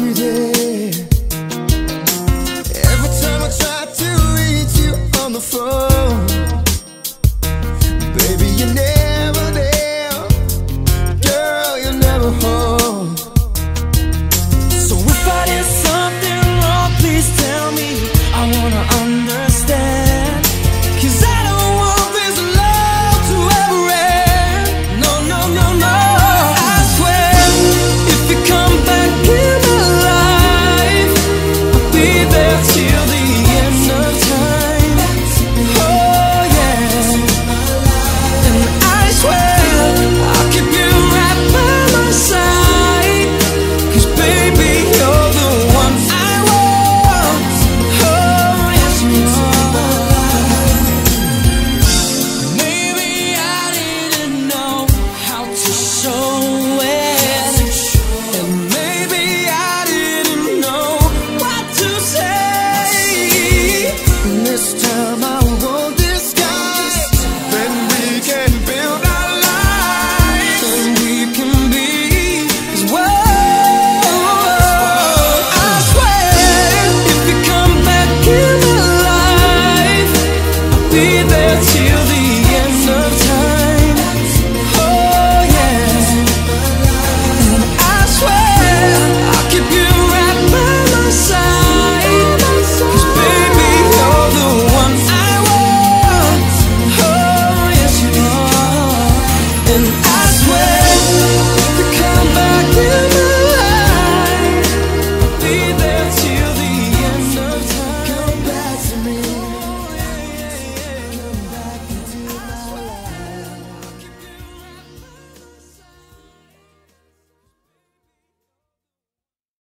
世界。Cause baby,